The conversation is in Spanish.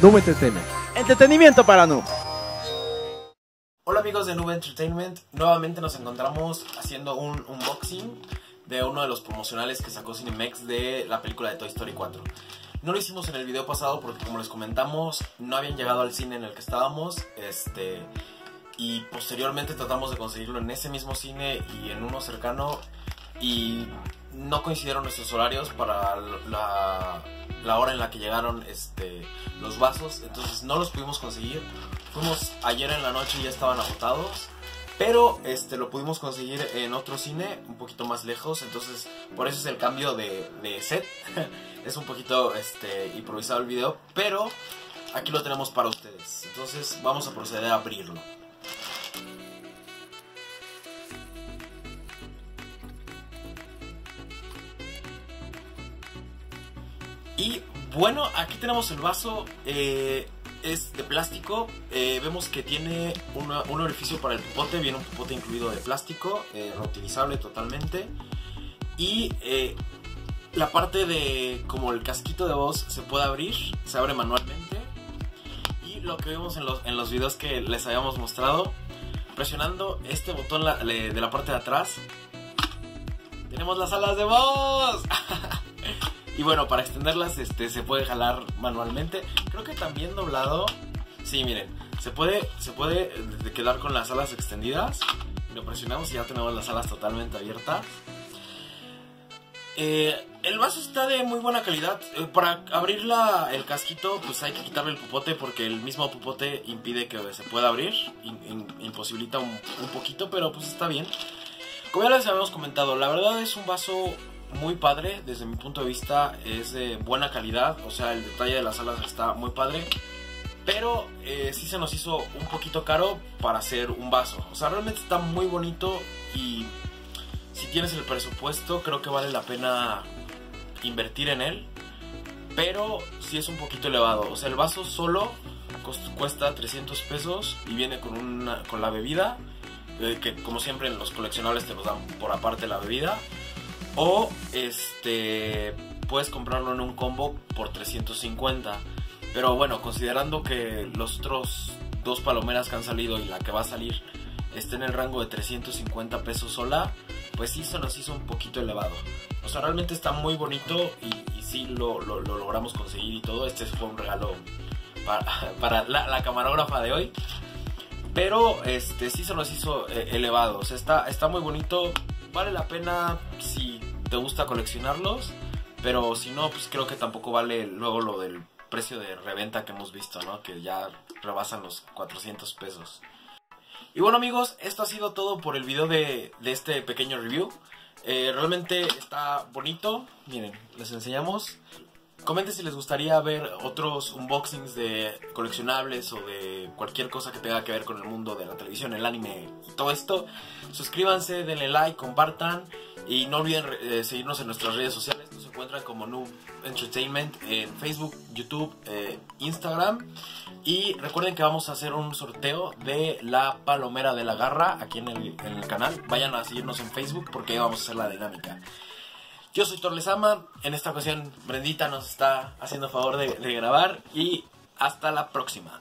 Nube Entertainment. Entretenimiento para Noob. Hola amigos de Nube Entertainment, nuevamente nos encontramos haciendo un unboxing de uno de los promocionales que sacó Cinemex de la película de Toy Story 4. No lo hicimos en el video pasado porque como les comentamos, no habían llegado al cine en el que estábamos, este, y posteriormente tratamos de conseguirlo en ese mismo cine y en uno cercano y no coincidieron nuestros horarios para la, la hora en la que llegaron este, los vasos, entonces no los pudimos conseguir. Fuimos ayer en la noche y ya estaban agotados. Pero este lo pudimos conseguir en otro cine, un poquito más lejos, entonces por eso es el cambio de, de set. es un poquito este, improvisado el video, pero aquí lo tenemos para ustedes. Entonces vamos a proceder a abrirlo. Y bueno, aquí tenemos el vaso. eh, es de plástico. eh, vemos que tiene un orificio para el pupote. Viene un pupote incluido de plástico, eh, reutilizable totalmente. Y la parte de como el casquito de voz se puede abrir, se abre manualmente. Y lo que vimos en los, en los videos que les habíamos mostrado, presionando este botón de la parte de atrás, tenemos las alas de voz. Y bueno, para extenderlas este, se puede jalar manualmente. Creo que también doblado. Sí, miren, se puede, se puede eh, quedar con las alas extendidas. Lo presionamos y ya tenemos las alas totalmente abiertas. Eh, el vaso está de muy buena calidad. Eh, para abrir el casquito, pues hay que quitarle el pupote porque el mismo pupote impide que se pueda abrir. Imposibilita un, un poquito, pero pues está bien. Como ya les habíamos comentado, la verdad es un vaso muy padre, desde mi punto de vista es de buena calidad, o sea, el detalle de las alas está muy padre, pero eh, sí se nos hizo un poquito caro para hacer un vaso, o sea, realmente está muy bonito y si tienes el presupuesto creo que vale la pena invertir en él, pero sí es un poquito elevado, o sea, el vaso solo cuesta 300 pesos y viene con, una, con la bebida, eh, que como siempre en los coleccionables te los dan por aparte la bebida. O este puedes comprarlo en un combo por 350. Pero bueno, considerando que los otros dos palomeras que han salido y la que va a salir está en el rango de 350 pesos sola, pues sí se nos hizo un poquito elevado. O sea, realmente está muy bonito y, sí lo, lo- lo logramos conseguir y todo. Este fue un regalo para, para la, la camarógrafa de hoy. Pero este sí se nos hizo elevado. O sea, está, está muy bonito. Vale la pena si te gusta coleccionarlos. Pero si no, pues creo que tampoco vale luego lo del precio de reventa que hemos visto, ¿no? Que ya rebasan los 400 pesos. Y bueno amigos, esto ha sido todo por el video de, de este pequeño review. Eh, realmente está bonito. Miren, les enseñamos. Comenten si les gustaría ver otros unboxings de coleccionables o de cualquier cosa que tenga que ver con el mundo de la televisión, el anime y todo esto. Suscríbanse, denle like, compartan y no olviden eh, seguirnos en nuestras redes sociales. Nos encuentran como Noob Entertainment en Facebook, YouTube, eh, Instagram. Y recuerden que vamos a hacer un sorteo de la palomera de la garra aquí en el, en el canal. Vayan a seguirnos en Facebook porque ahí vamos a hacer la dinámica. Yo soy Torlesama, en esta ocasión Brendita nos está haciendo favor de, de grabar y hasta la próxima.